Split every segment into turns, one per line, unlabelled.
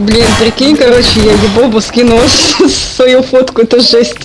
Блин, прикинь, короче, я ебобу скинула свою фотку, это жесть.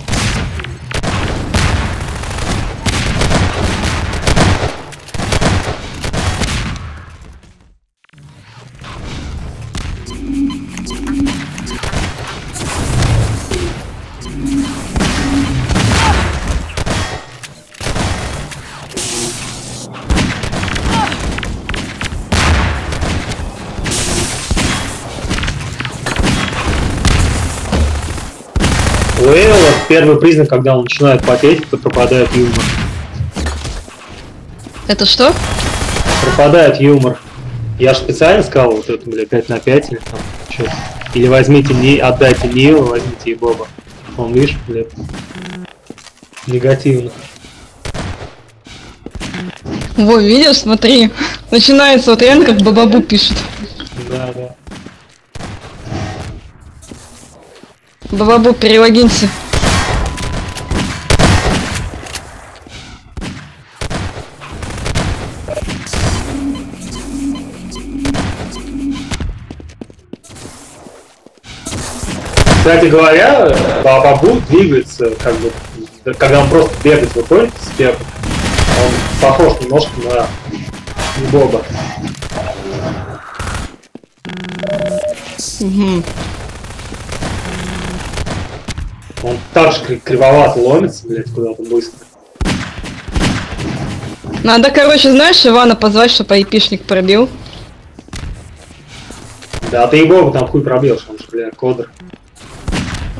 Первый признак, когда он начинает потеть, это пропадает юмор.
Это что?
Пропадает юмор. Я же специально сказал вот это, бля, 5 на 5 или там что Или возьмите не отдайте Нила, возьмите и Боба. Он, видишь, блядь, негативно.
Во, видишь, смотри. Начинается вот реально как Бабабу пишет.
Да, да.
Бабабу, перелогинься.
Кстати говоря, Бабабу двигается, как бы, когда он просто бегает, выходит с он похож немножко на Боба.
Мгм.
Он так же кри- кривовато ломится, блядь, куда-то быстро.
Надо, короче, знаешь, Ивана позвать, чтобы айпишник пробил.
Да, ты и Боба там хуй пробьешь, он же, блядь, кодер.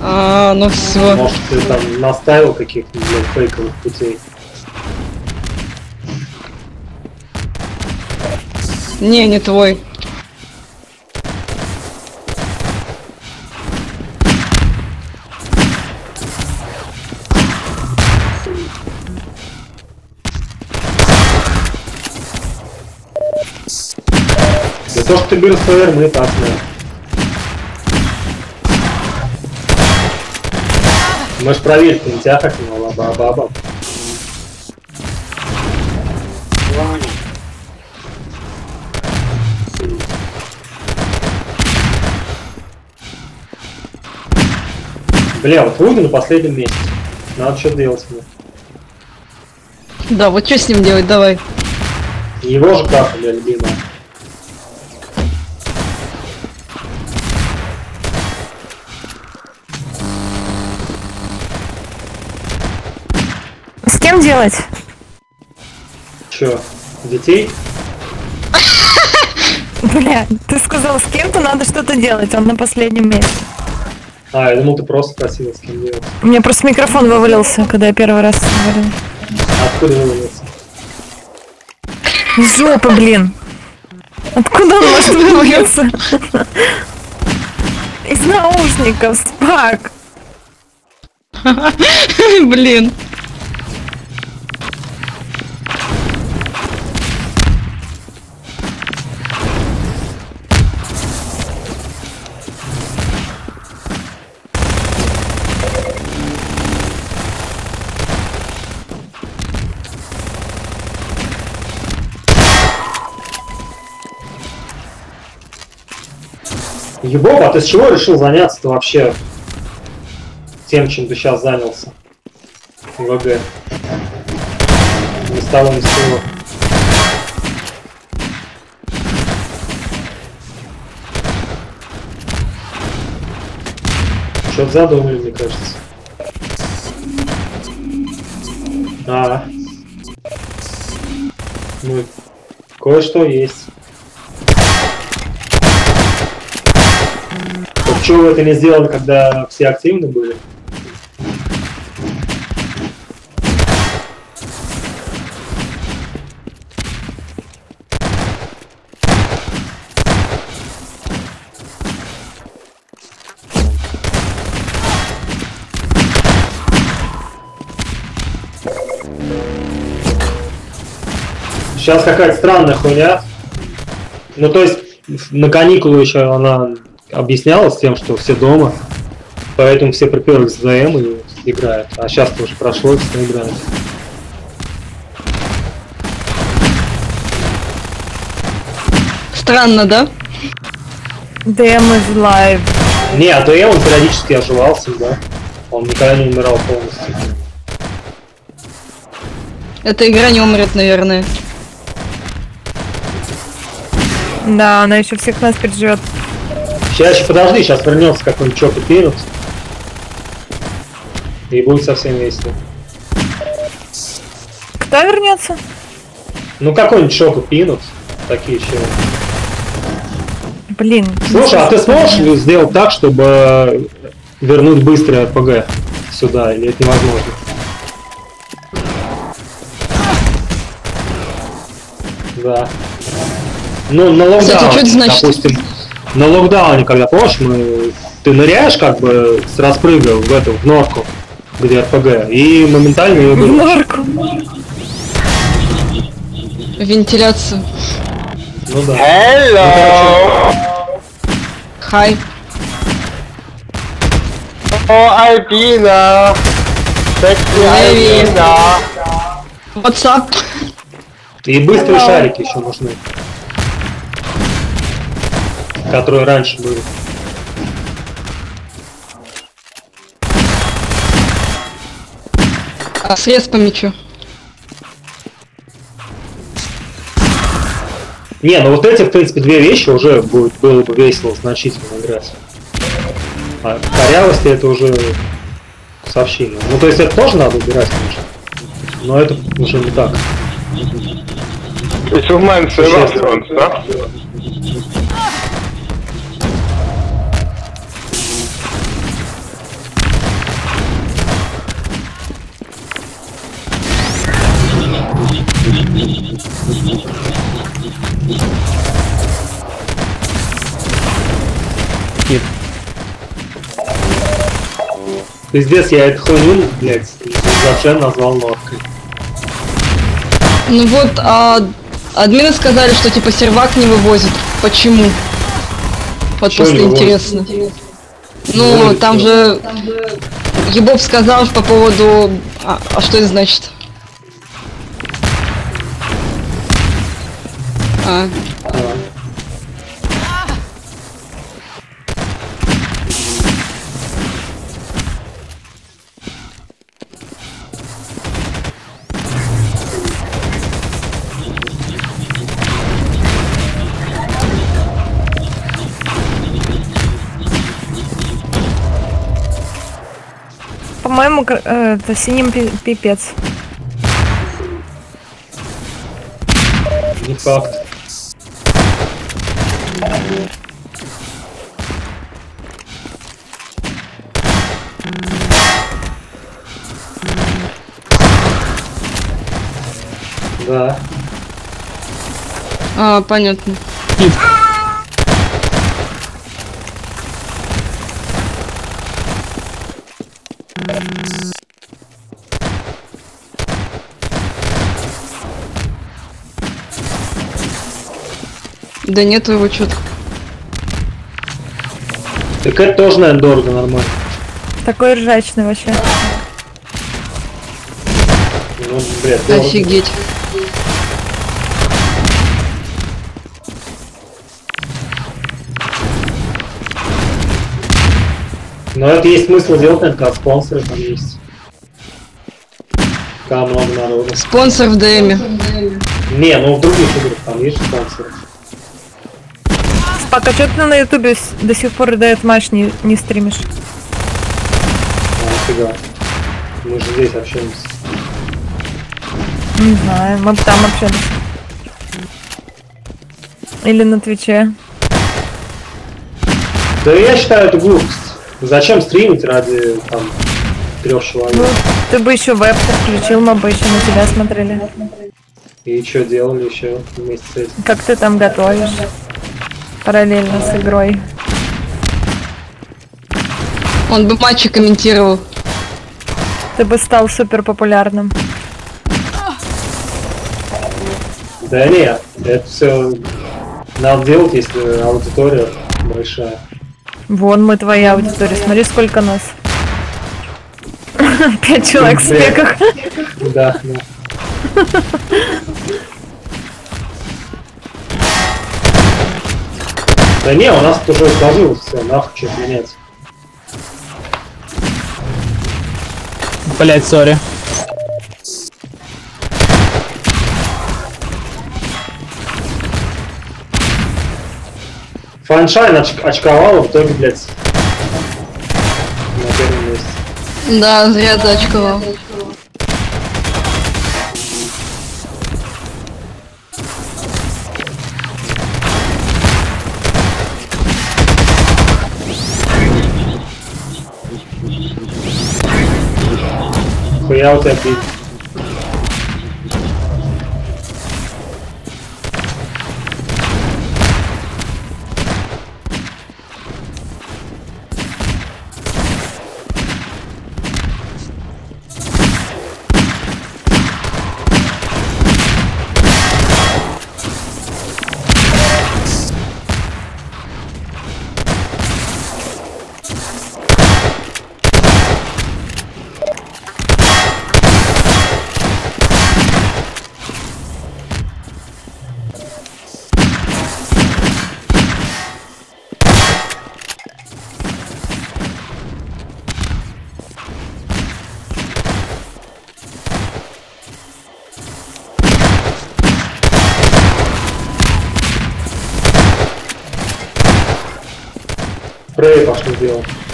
А, ну все.
Может, ты там наставил каких-то, блядь, фейковых путей.
Не, не твой.
Да то, что ты ПР, мы и так знаем. Ж проверить, не тебя как не баба баба. Бля, вот Вуди на последнем месте. Надо что делать мне.
Да, вот что с ним делать, давай.
Его же карта, бля, любимая.
Делать?
Чё, детей?
Бля, ты сказал, с кем-то надо что-то делать, он на последнем месте.
А, я думал, ты просто спросила, с кем делать.
У меня просто микрофон вывалился, когда я первый раз говорил.
Откуда вывалился?
Из жопы, блин. Откуда он может вывалиться? Из наушников, спак.
Блин.
Ебоб, а ты с чего решил заняться-то вообще тем, чем ты сейчас занялся? ВГ. Ни с того, ни с. Что-то задумали, мне кажется. А. Ну, кое-что есть. Чего вы это не сделали, когда все активны были? Сейчас какая-то странная хуйня. Ну, то есть, на каникулы еще она объяснялась тем, что все дома, поэтому все приперлись с ДМ и играют. А сейчас уже прошло, и все играют.
Странно, да?
DM is live.
Не, а ДМ он периодически оживался, да. Он никогда не умирал полностью.
Эта игра не умрет, наверное.
Да, она еще всех нас переживет.
Сейчас еще подожди, сейчас вернется какой-нибудь чоп и пинут. И будет совсем весело.
Кто вернется?
Ну какой-нибудь шок и пинут. Такие еще.
Блин.
Слушай, а ты сможешь сделать так, чтобы вернуть быстрый РПГ сюда, или это невозможно? Да. Ну, на
Кстати, что это значит?
допустим, на локдауне, когда, помнишь, мы, ты ныряешь как бы с распрыга в эту, в норку, где РПГ, и моментально ее
В норку.
Вентиляцию.
Ну да.
Hello!
Хай.
Oh, Альбина! Альбина!
WhatsApp.
И быстрые шарики еще нужны. Которые раньше были.
А с респами чё?
Не, ну вот эти, в принципе, две вещи уже будет, было бы весело значительно играть. А корявости это уже сообщение. Ну, то есть это тоже надо убирать, конечно. Но это уже не так.
Ich suche meinen Silber für ne?
Пиздец, я эту хуйню, блядь, зачем назвал норкой.
Ну вот, а админы сказали, что типа сервак не вывозит. Почему? Вот
Чё
просто интересно. Ну,
Вывозит
там
всё.
же Ебоб сказал по поводу... А, а что это значит? А.
По-моему, э, это синим пи- пипец.
Не факт.
А, понятно. Да нету его четко.
Так это тоже, наверное, дорого, нормально.
Такой ржачный вообще.
Ну, блядь, дорого.
Офигеть.
Но это есть смысл делать, наверное, когда спонсоры там есть. Когда много народу.
Спонсор в ДМе.
Не, ну в других играх там есть спонсоры.
Спак, а что ты на ютубе до сих пор дает матч не, не стримишь?
А, нифига. Мы же здесь общаемся.
Не знаю, мы там общались. Или на Твиче.
Да я считаю это глупость. Зачем стримить ради там трех человек?
Ну, ты бы еще веб включил, мы бы еще на тебя смотрели.
И что делали еще вместе с этим?
Как ты там готовишь? Параллельно с игрой.
Он бы матчи комментировал.
Ты бы стал супер популярным.
Да нет, это все надо делать, если аудитория большая.
Вон мы твоя аудитория. Смотри, сколько нас. Пять человек в спеках.
Да, да. Да не, у нас уже сложилось все, нахуй что менять.
Блять, сори.
Фаншайн оч- очковал, в итоге, блядь, на первом месте.
Да, зря зачковал.
Хуя у тебя бит. Pruebas, mi
Dios.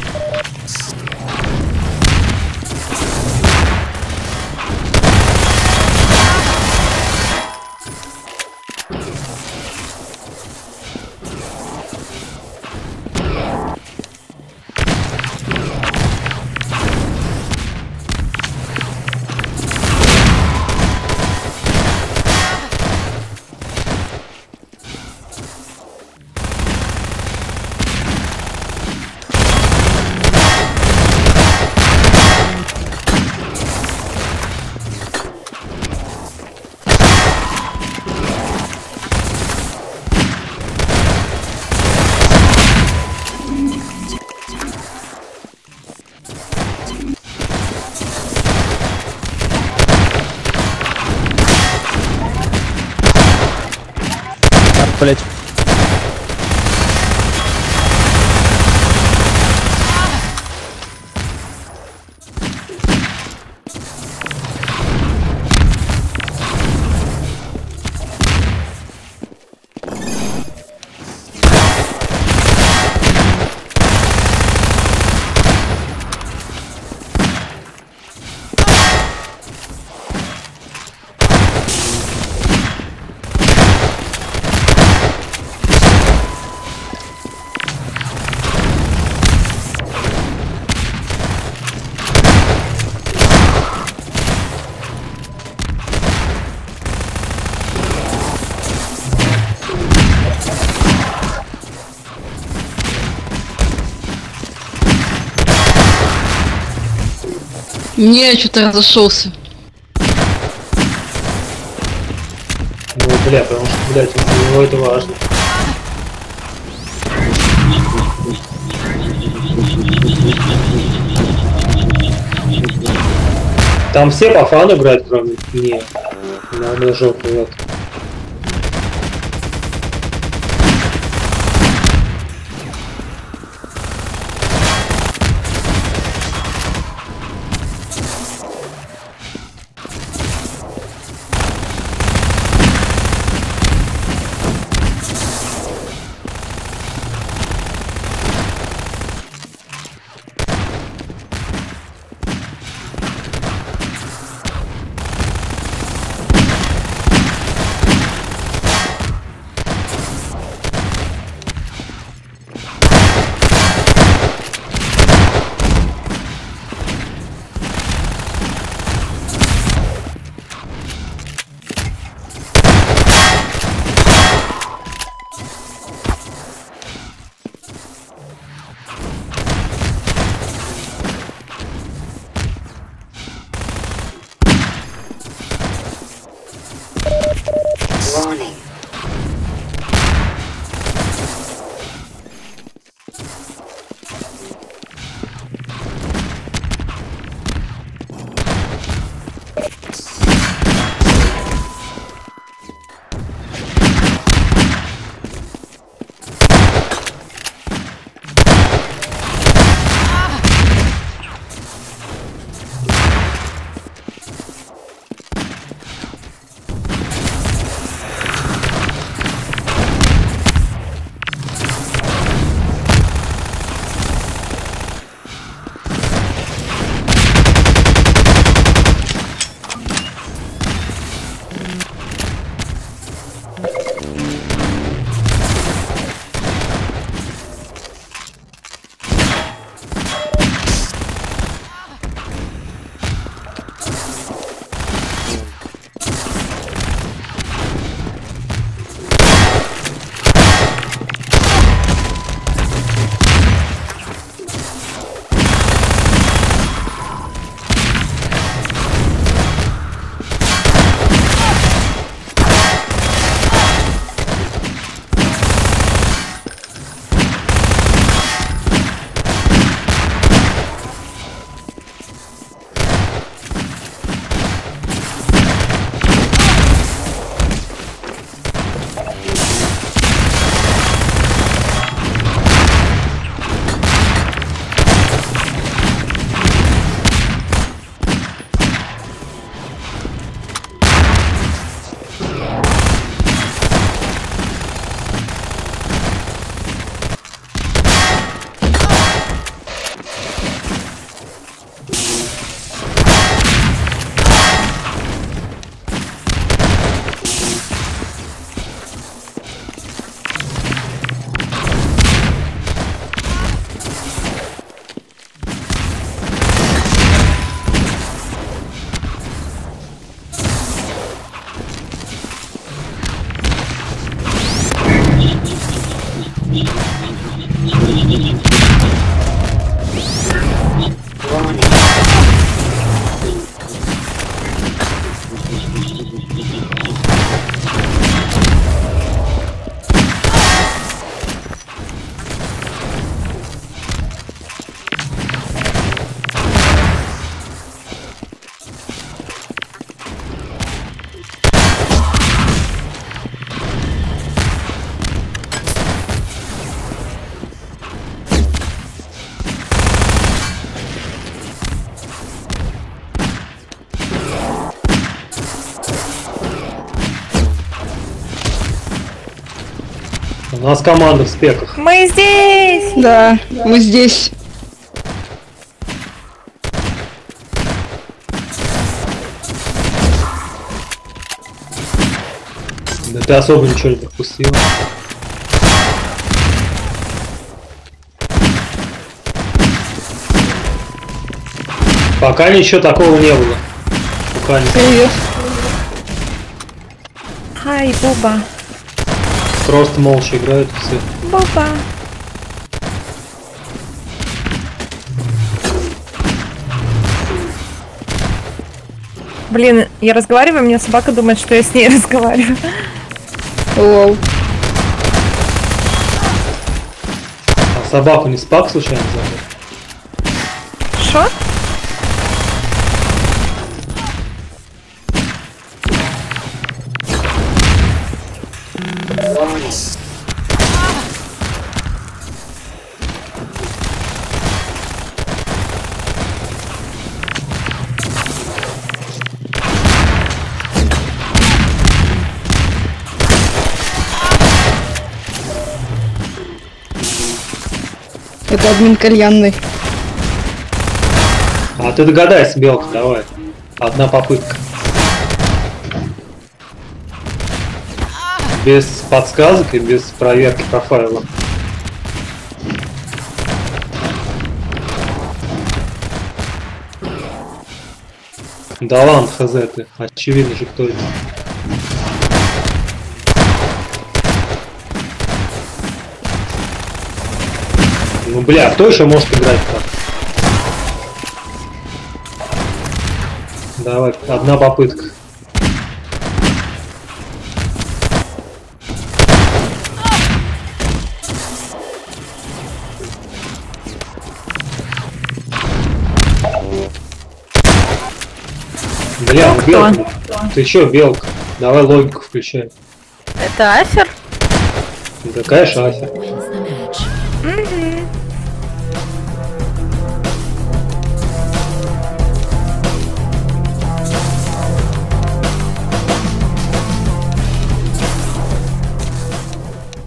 Не, что-то разошелся.
Ну, бля, потому что, блядь, для него это важно. Там все по фану играют, кроме меня. На, на жопу, вот. У нас команда в спеках.
Мы здесь!
Да, мы здесь.
Да ты особо ничего не пропустил. Пока ничего такого не было. Пока не
Привет.
Хай, Буба.
Просто молча играют и все.
Буба. Блин, я разговариваю, у меня собака думает, что я с ней разговариваю.
Лол.
А собаку не спак случайно забыл?
Это админ кальянный.
А ты догадайся, Белка, давай. Одна попытка. Без подсказок и без проверки профайла. Да ладно, хз ты. Очевидно же, кто это. Ну бля, кто еще может играть так? Давай, одна попытка. Бля, ну, белка. Ты чё, белка? Давай логику включай.
Это Асер?
Да, конечно,
match.